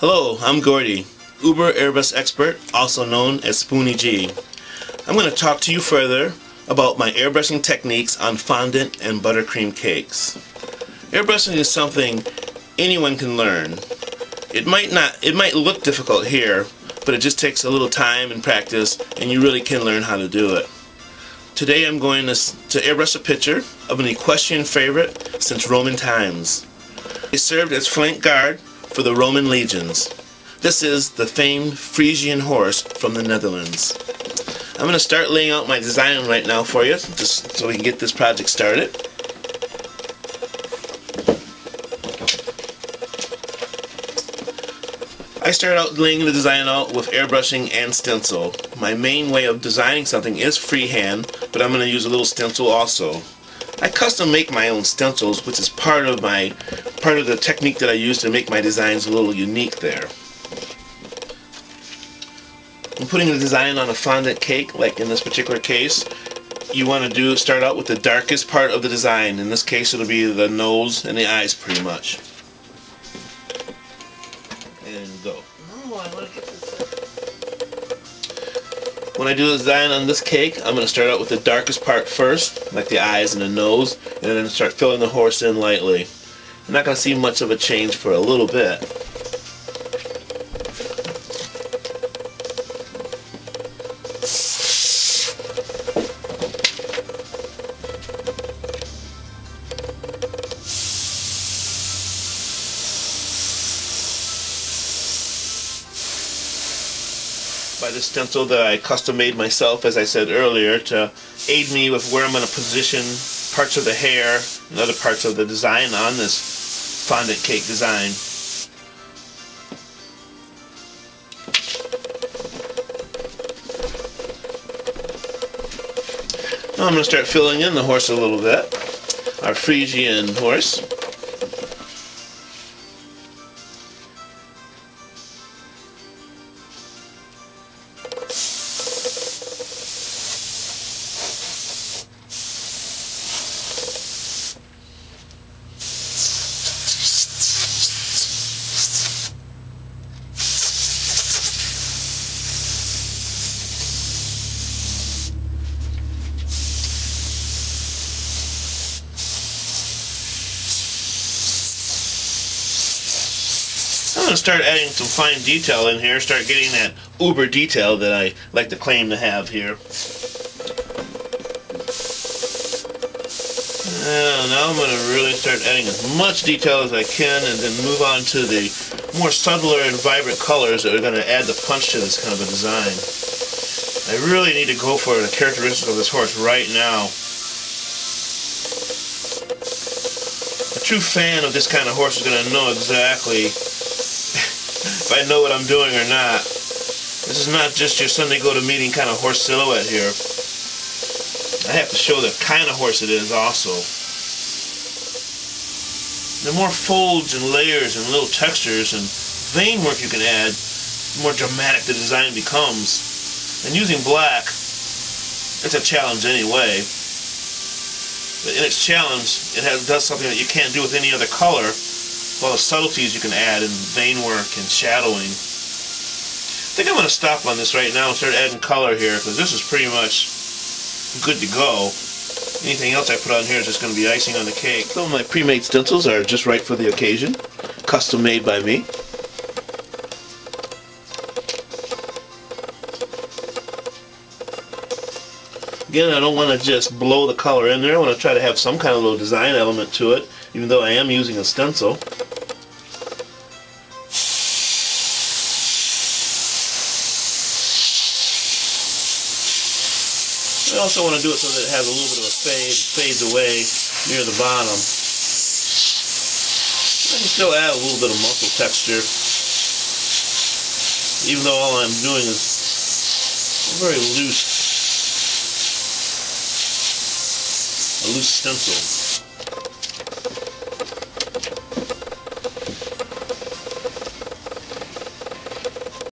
Hello, I'm Gordy, Uber Airbrush expert, also known as Spoony G. I'm going to talk to you further about my airbrushing techniques on fondant and buttercream cakes. Airbrushing is something anyone can learn. It might not it might look difficult here, but it just takes a little time and practice and you really can learn how to do it. Today I'm going to, to airbrush a picture of an equestrian favorite since Roman times. He served as flank guard for the Roman legions. This is the famed Frisian horse from the Netherlands. I'm going to start laying out my design right now for you, just so we can get this project started. I start out laying the design out with airbrushing and stencil. My main way of designing something is freehand, but I'm going to use a little stencil also. I custom make my own stencils, which is part of my part of the technique that I use to make my designs a little unique there. I'm putting the design on a fondant cake, like in this particular case, you want to do start out with the darkest part of the design. In this case, it'll be the nose and the eyes, pretty much. When I do the design on this cake, I'm going to start out with the darkest part first, like the eyes and the nose, and then start filling the horse in lightly. I'm not going to see much of a change for a little bit. By the stencil that I custom made myself, as I said earlier, to aid me with where I'm going to position parts of the hair and other parts of the design on this fondant cake design. Now I'm going to start filling in the horse a little bit, our Frisian horse. Going to start adding some fine detail in here, start getting that uber detail that I like to claim to have here. And now I'm going to really start adding as much detail as I can and then move on to the more subtler and vibrant colors that are going to add the punch to this kind of a design. I really need to go for the characteristics of this horse right now. A true fan of this kind of horse is going to know exactly if I know what I'm doing or not. This is not just your Sunday go to meeting kind of horse silhouette here. I have to show the kind of horse it is also. The more folds and layers and little textures and vein work you can add, the more dramatic the design becomes. And using black, it's a challenge anyway. But in its challenge, it has, does something that you can't do with any other color, all the subtleties you can add in vein work and shadowing. I think I'm going to stop on this right now and start adding color here because this is pretty much good to go. Anything else I put on here is just going to be icing on the cake. Some of my pre-made stencils are just right for the occasion, custom made by me. Again, I don't want to just blow the color in there. I want to try to have some kind of little design element to it, even though I am using a stencil. I also want to do it so that it has a little bit of a fade, fades away near the bottom. I can still add a little bit of muscle texture, even though all I'm doing is very loose, a loose stencil.